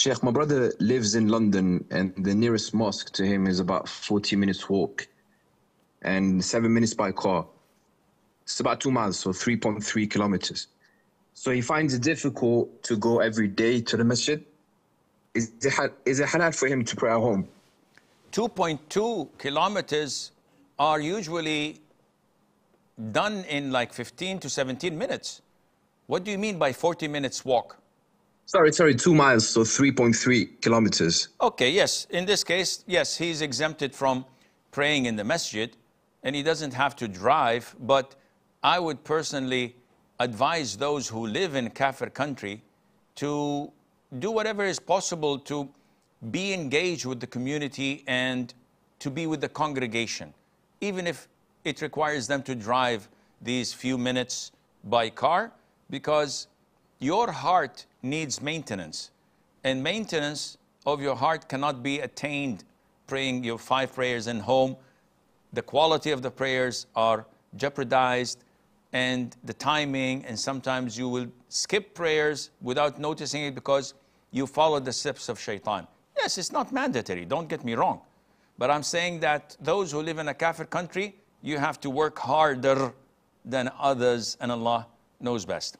Sheikh, my brother lives in London, and the nearest mosque to him is about 40 minutes walk and seven minutes by car. It's about two miles, so 3.3 kilometers. So he finds it difficult to go every day to the masjid. Is it, is it halal for him to pray at home? 2.2 kilometers are usually done in like 15 to 17 minutes. What do you mean by 40 minutes walk? Sorry, sorry, two miles, so 3.3 kilometers. Okay, yes. In this case, yes, he's exempted from praying in the masjid and he doesn't have to drive. But I would personally advise those who live in Kafir country to do whatever is possible to be engaged with the community and to be with the congregation, even if it requires them to drive these few minutes by car, because your heart needs maintenance. And maintenance of your heart cannot be attained praying your five prayers in home. The quality of the prayers are jeopardized and the timing, and sometimes you will skip prayers without noticing it because you follow the steps of shaitan. Yes, it's not mandatory, don't get me wrong. But I'm saying that those who live in a kafir country, you have to work harder than others, and Allah knows best.